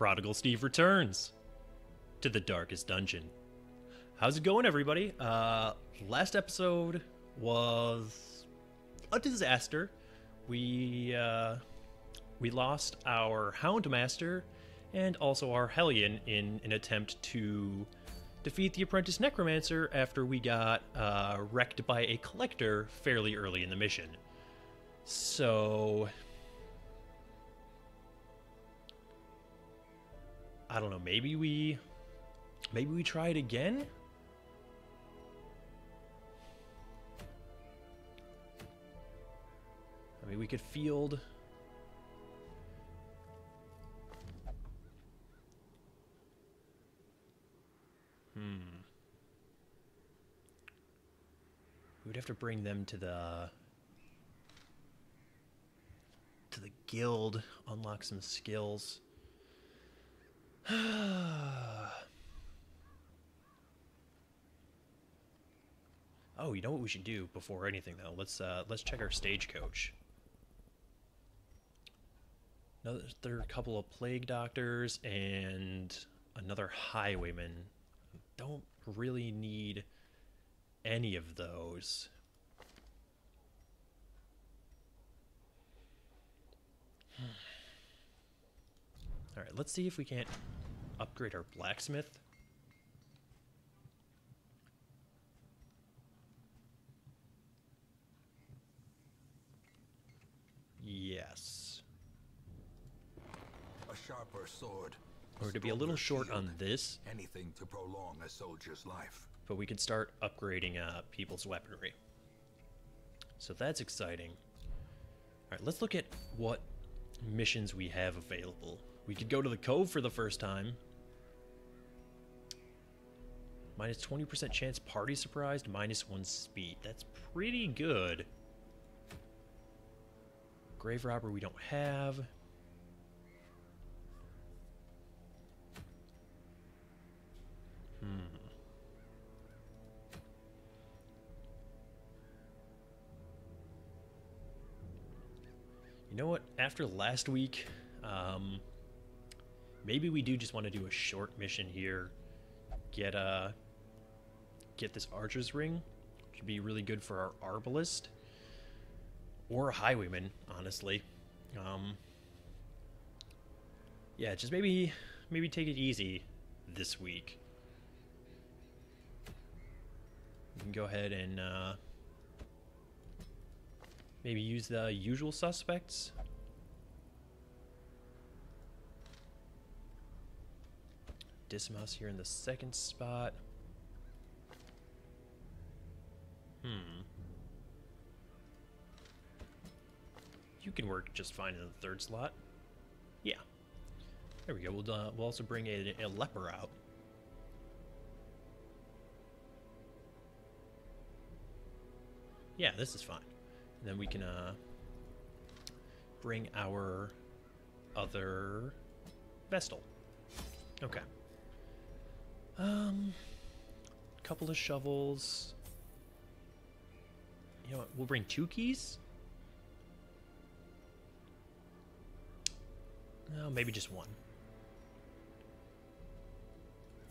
Prodigal Steve returns to the darkest dungeon. How's it going, everybody? Uh, last episode was a disaster. We uh, we lost our Houndmaster and also our Hellion in an attempt to defeat the Apprentice Necromancer after we got uh, wrecked by a Collector fairly early in the mission. So I don't know, maybe we maybe we try it again? I mean, we could field Hmm. We would have to bring them to the to the guild, unlock some skills. oh, you know what we should do before anything though? Let's uh, let's check our stagecoach. Another couple of plague doctors and another highwayman. Don't really need any of those. All right, let's see if we can't upgrade our blacksmith. Yes. A sharper sword. We're to be a little short on this, Anything to prolong a soldier's life. but we could start upgrading uh, people's weaponry. So that's exciting. All right, let's look at what missions we have available. We could go to the Cove for the first time. Minus 20% chance party surprised, minus 1 speed. That's pretty good. Grave Robber we don't have. Hmm. You know what? After last week, um, maybe we do just want to do a short mission here. Get uh, get this archer's ring, which would be really good for our arbalist or highwayman, honestly. Um, yeah, just maybe maybe take it easy this week. We can go ahead and uh, maybe use the usual suspects. Dismas here in the second spot. Hmm. You can work just fine in the third slot. Yeah. There we go. We'll, uh, we'll also bring a, a leper out. Yeah, this is fine. And then we can uh, bring our other Vestal. Okay. Um, couple of shovels. You know what? We'll bring two keys. No, maybe just one.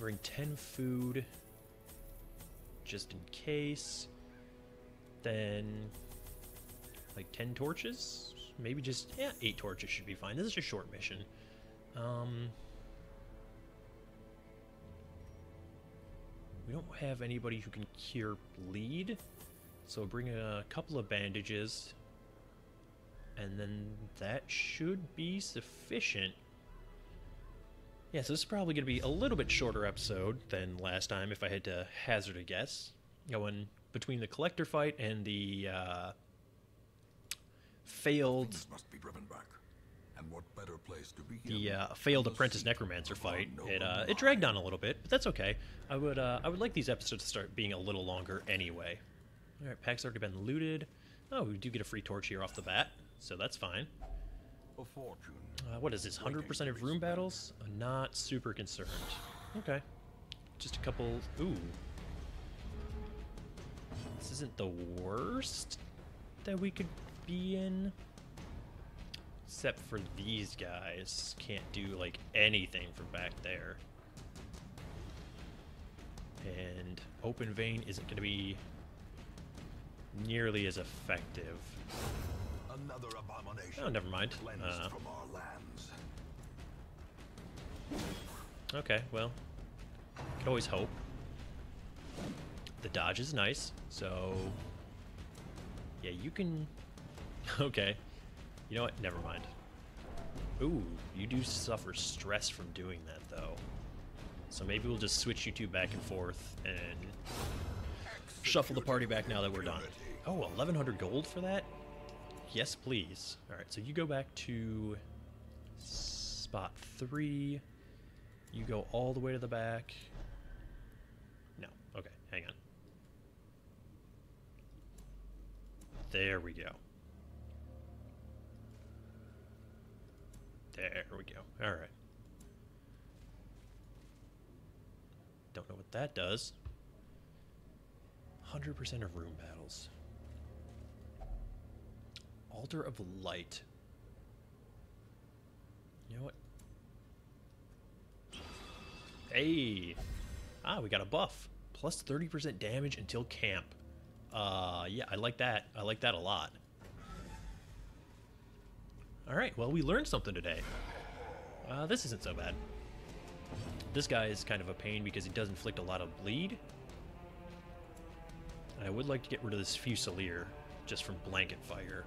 Bring 10 food. Just in case. Then, like 10 torches? Maybe just, yeah, 8 torches should be fine. This is a short mission. Um, we don't have anybody who can cure bleed. So bring a couple of bandages. And then that should be sufficient. Yeah, so this is probably going to be a little bit shorter episode than last time if I had to hazard a guess. Going between the collector fight and the uh, failed Things must be driven back. And what better place to begin? the uh, failed apprentice necromancer fight. It uh, it dragged on a little bit, but that's okay. I would uh, I would like these episodes to start being a little longer anyway. All right, pack's already been looted. Oh, we do get a free torch here off the bat, so that's fine. A fortune. Uh, what is this? 100% of room battles? I'm not super concerned. Okay. Just a couple. Ooh. This isn't the worst that we could be in. Except for these guys. Can't do, like, anything from back there. And open vein isn't going to be nearly as effective. Another abomination. Oh, never mind. Uh, from our lands. Okay, well, could always hope. The dodge is nice, so yeah, you can. Okay, you know what? Never mind. Ooh, you do suffer stress from doing that, though. So maybe we'll just switch you two back and forth and shuffle the party back now that we're done. Oh, 1100 gold for that? Yes, please. All right, so you go back to spot three. You go all the way to the back. No. Okay, hang on. There we go. There we go. All right. Don't know what that does. 100% of room battles. Altar of Light. You know what? Hey! Ah, we got a buff. Plus 30% damage until camp. Uh, yeah, I like that. I like that a lot. Alright, well, we learned something today. Uh, this isn't so bad. This guy is kind of a pain because he does inflict a lot of bleed. And I would like to get rid of this Fusilier just from blanket fire.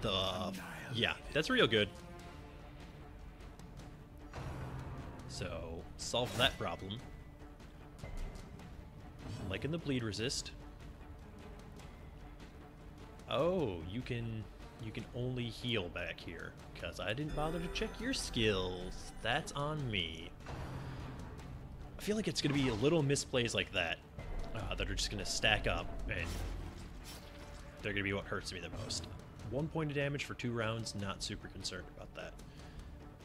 The... Yeah, that's real good. So, solve that problem. Liking the bleed resist. Oh, you can you can only heal back here because I didn't bother to check your skills. That's on me. I feel like it's going to be a little misplays like that uh, that are just going to stack up and they're going to be what hurts me the most. One point of damage for two rounds, not super concerned about that.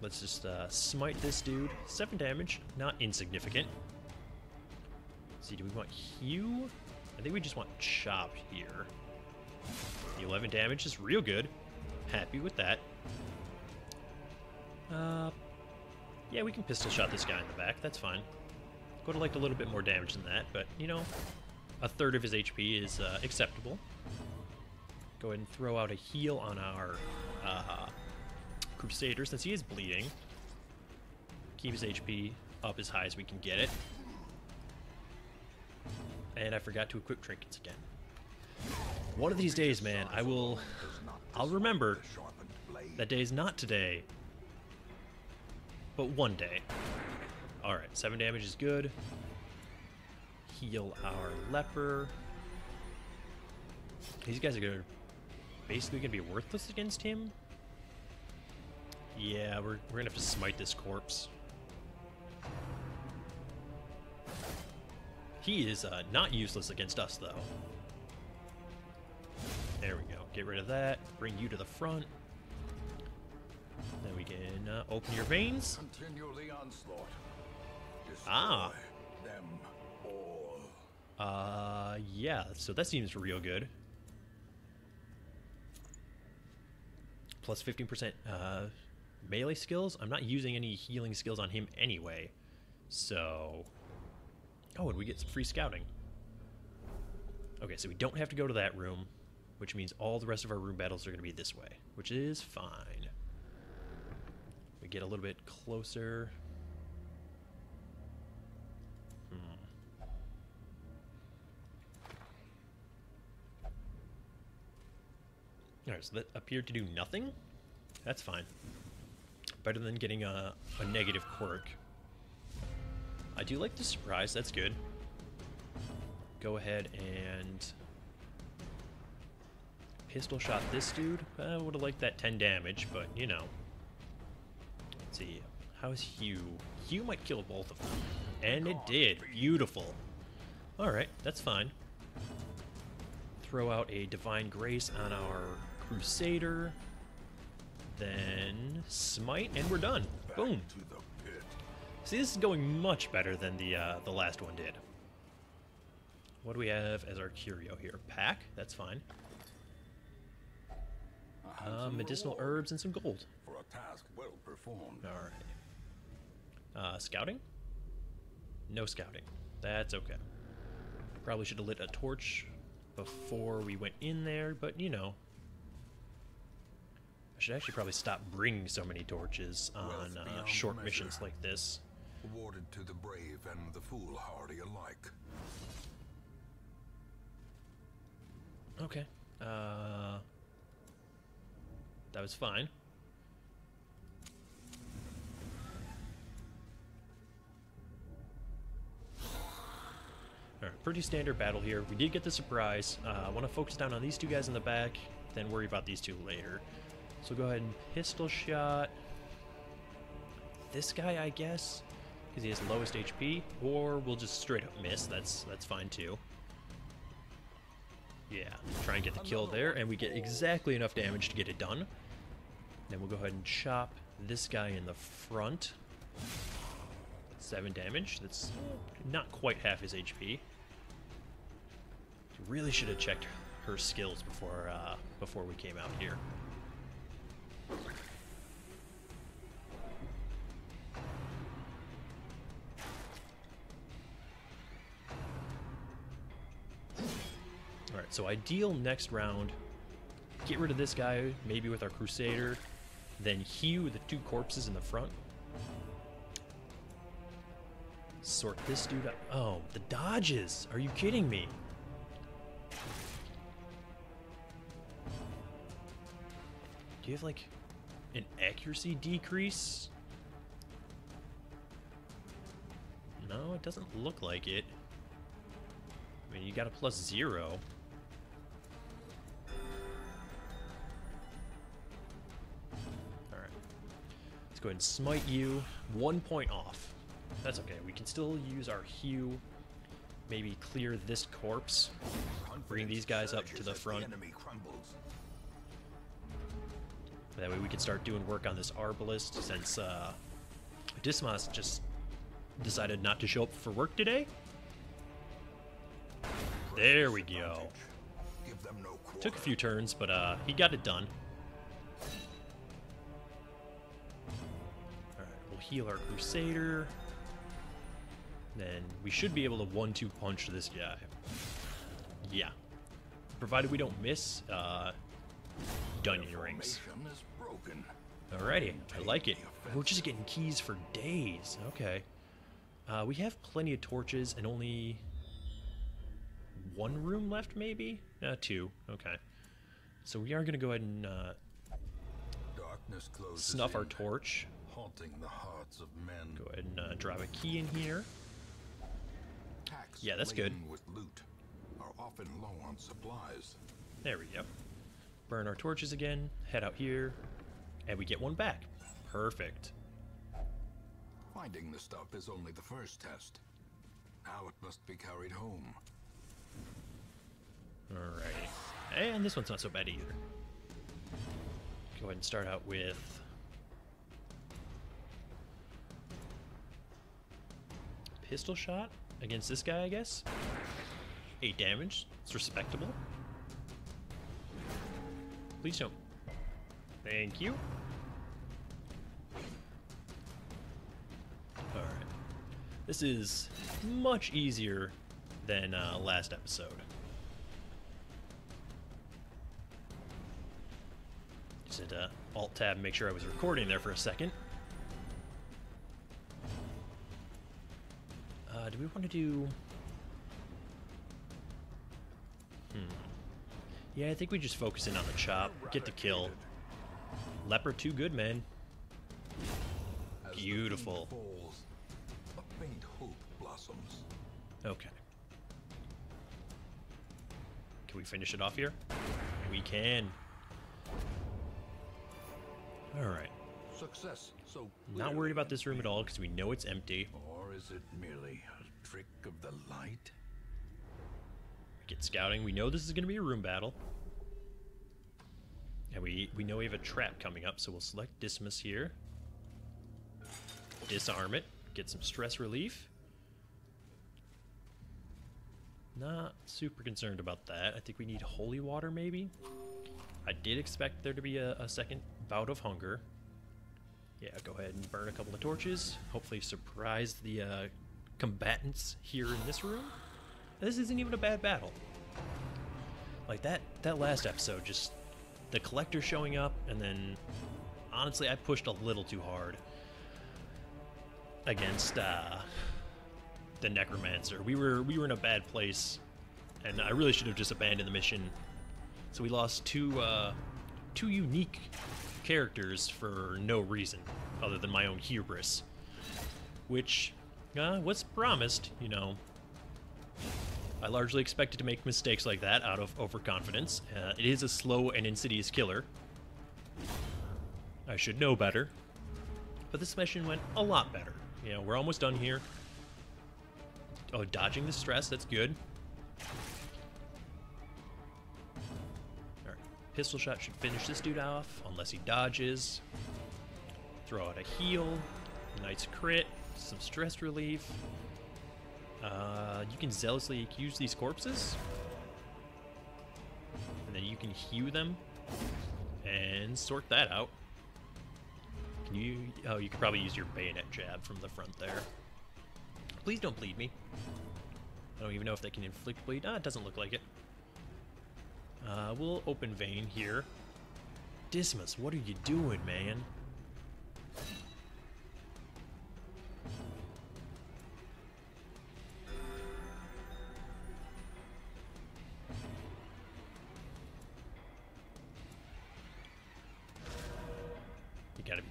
Let's just uh, smite this dude. Seven damage, not insignificant. Let's see, do we want Hew? I think we just want Chop here. The 11 damage is real good. Happy with that. Uh, yeah, we can pistol shot this guy in the back. That's fine. Would have liked a little bit more damage than that, but, you know, a third of his HP is uh, acceptable. Go ahead and throw out a heal on our uh, Crusader since he is bleeding. Keep his HP up as high as we can get it. And I forgot to equip trinkets again. One of these days, man, I will... I'll remember that day is not today. But one day. Alright, 7 damage is good. Heal our leper. These guys are gonna basically gonna be worthless against him. Yeah, we're, we're gonna have to smite this corpse. He is uh, not useless against us, though. There we go. Get rid of that. Bring you to the front. Then we can uh, open your veins. Continue the onslaught. Destroy Ah. them all. Uh, yeah, so that seems real good. Plus 15% uh, melee skills. I'm not using any healing skills on him anyway. So. Oh, and we get some free scouting. Okay, so we don't have to go to that room, which means all the rest of our room battles are going to be this way, which is fine. We get a little bit closer. Alright, so that appeared to do nothing? That's fine. Better than getting a, a negative quirk. I do like the surprise, that's good. Go ahead and pistol shot this dude. I would have liked that 10 damage, but you know. Let's see. How's Hew? Hew might kill both of them. And it did. Beautiful. Alright, that's fine. Throw out a Divine Grace on our Crusader. Then Smite, and we're done. Boom. To the pit. See, this is going much better than the uh, the last one did. What do we have as our curio here? Pack? That's fine. Uh, medicinal herbs and some gold. For a task well performed. All right. Uh, scouting? No scouting. That's okay. Probably should have lit a torch before we went in there, but you know. I should actually probably stop bringing so many torches on uh, short measure. missions like this. Awarded to the brave and the foolhardy alike. Okay. Uh, that was fine. Alright, pretty standard battle here. We did get the surprise. Uh, I want to focus down on these two guys in the back, then worry about these two later. So go ahead and pistol shot this guy, I guess, because he has lowest HP, or we'll just straight up miss. That's that's fine too. Yeah, try and get the kill there, and we get exactly enough damage to get it done. Then we'll go ahead and chop this guy in the front. Seven damage. That's not quite half his HP. Really should have checked her skills before uh, before we came out here. Alright, so ideal next round. Get rid of this guy, maybe with our Crusader. Then hew the two corpses in the front. Sort this dude out. Oh, the dodges! Are you kidding me? Do you have like an accuracy decrease? No, it doesn't look like it. I mean, you got a plus zero. Alright. Let's go ahead and smite you. One point off. That's okay. We can still use our hew. Maybe clear this corpse. Bring these guys up to the front. That way we can start doing work on this arbalist since uh, Dismas just decided not to show up for work today. There we go. No. Took a few turns, but uh, he got it done. Alright, we'll heal our Crusader. Then we should be able to one-two punch this guy. Yeah. Provided we don't miss, uh, Dunyan rings. Alrighty, I like it. We're just getting keys for days. Okay. Uh, we have plenty of torches and only one room left, maybe? Uh, two. Okay. So we are going to go ahead and uh, Darkness snuff our torch. haunting the hearts of men. Go ahead and uh, drop a key in here. Packs Yeah, that's good. with loot are often low on supplies. There we go. Burn our torches again, head out here, and we get one back. Perfect. Finding the stuff is only the first test. Now it must be carried home. Alrighty. And this one's not so bad either. Go ahead and start out with. Pistol shot against this guy, I guess. Eight damage. It's respectable. Please don't. Thank you. Alright. This is much easier than uh, last episode. Just hit uh, Alt Tab, and make sure I was recording there for a second. Uh, do we want to do? Hmm. Yeah, I think we just focus in on the chop, get the kill. Leper, too good, man. Beautiful. wind falls, a faint hope blossoms. Okay. Can we finish it off here? We can. Alright. Success so Not worried about this room at all because we know it's empty. Or is it merely a trick of the light? Get scouting. We know this is going to be a room battle. And we, we know we have a trap coming up, so we'll select Dismas here. Disarm it. Get some stress relief. Not super concerned about that. I think we need holy water, maybe? I did expect there to be a, a second bout of hunger. Yeah, go ahead and burn a couple of torches. Hopefully surprise the uh, combatants here in this room. This isn't even a bad battle. Like that that last episode, just the collector showing up, and then honestly, I pushed a little too hard against uh, the necromancer. We were we were in a bad place, and I really should have just abandoned the mission. So we lost two uh, two unique characters for no reason other than my own hubris, which uh, was promised. You know, I largely expected to make mistakes like that out of overconfidence. Uh, it is a slow and insidious killer. I should know better. But this mission went a lot better. You know, we're almost done here. Oh, dodging the stress, that's good. Alright, pistol shot should finish this dude off, unless he dodges. Throw out a heal, nice crit, some stress relief. Uh, you can zealously accuse these corpses. And then you can hew them and sort that out. Can you... Oh, you could probably use your bayonet jab from the front there. Please don't bleed me. I don't even know if they can inflict bleed. Ah, it doesn't look like it. Uh, we'll open vein here. Dismas, what are you doing, man?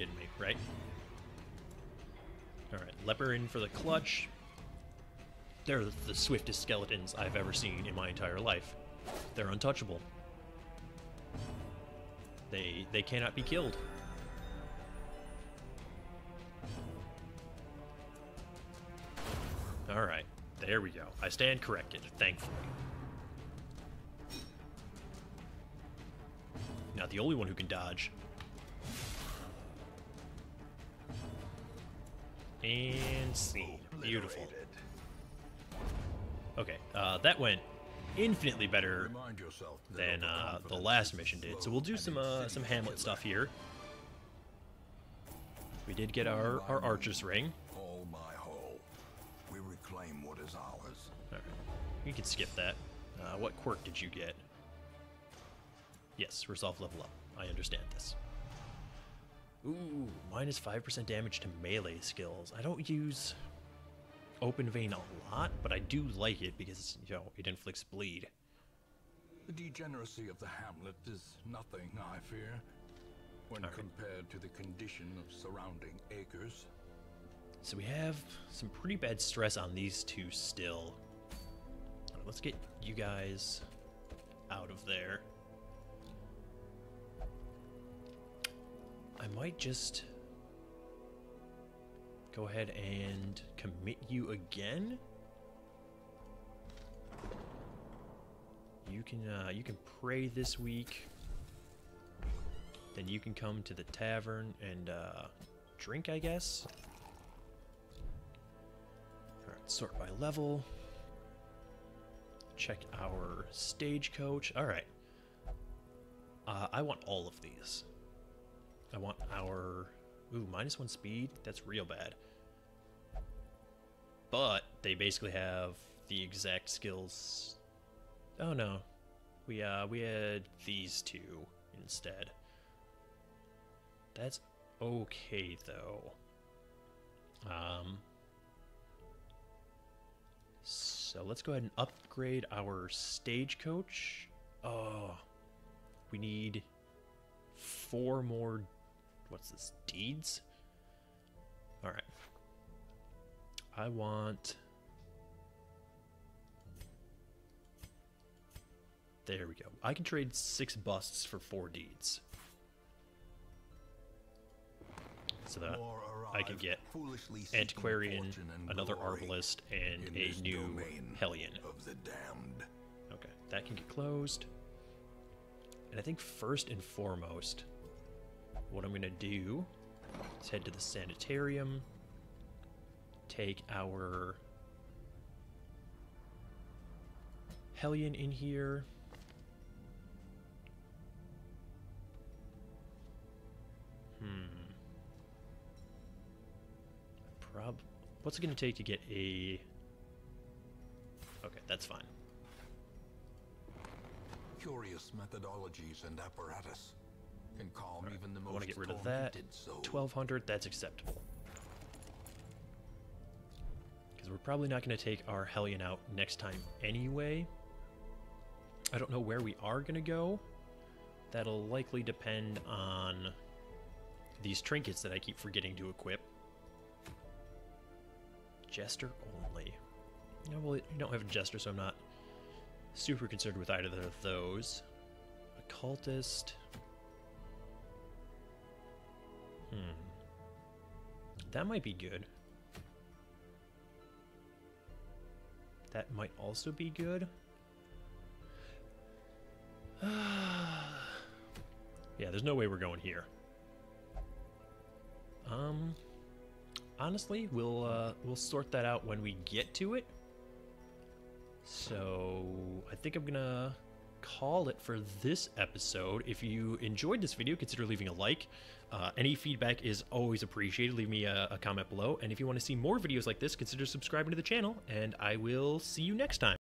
Kidding me, right? Alright, leper in for the clutch. They're the swiftest skeletons I've ever seen in my entire life. They're untouchable. They they cannot be killed. Alright, there we go. I stand corrected, thankfully. Not the only one who can dodge. And scene. Beautiful. Okay, uh, that went infinitely better Remind yourself that than uh, the last mission did. So we'll do some uh, some Hamlet stuff here. We did get our, our Archer's Ring. All my whole. We reclaim what is ours. Alright, you can skip that. Uh, what quirk did you get? Yes, resolve level up. I understand this. Ooh, minus 5% damage to melee skills. I don't use Open Vein a lot, but I do like it because, you know, it inflicts bleed. The degeneracy of the hamlet is nothing, I fear, when Alright. compared to the condition of surrounding acres. So we have some pretty bad stress on these two still. Let's get you guys out of there. Might just go ahead and commit you again. You can uh, you can pray this week. Then you can come to the tavern and uh, drink, I guess. Alright, sort by level. Check our stagecoach. Alright. Uh, I want all of these. I want our. Ooh, minus one speed? That's real bad. But they basically have the exact skills. Oh no. We uh we had these two instead. That's okay though. Um so let's go ahead and upgrade our stagecoach. Oh, we need four more. What's this? Deeds? Alright. I want. There we go. I can trade six busts for four deeds. So that I can get Antiquarian, another Arbalist, and a new Hellion. of the damned. Okay, that can get closed. And I think first and foremost, what I'm gonna do is head to the sanitarium, take our Hellion in here. Hmm. Prob. What's it going to take to get a. Okay, that's fine. Curious methodologies and apparatus can calm Right, even the I want to get rid of that. tormented soul. 1200, that's acceptable. Because we're probably not going to take our Hellion out next time anyway. I don't know where we are going to go. That'll likely depend on these trinkets that I keep forgetting to equip. Jester only. No, well, you don't have a Jester, so I'm not super concerned with either of those. Occultist. Hmm. That might be good. That might also be good. yeah, there's no way we're going here. Um, honestly, we'll uh, we'll sort that out when we get to it. So I think I'm gonna call it for this episode. If you enjoyed this video, consider leaving a like. Uh, any feedback is always appreciated. Leave me a, a comment below. And if you want to see more videos like this, consider subscribing to the channel. And I will see you next time.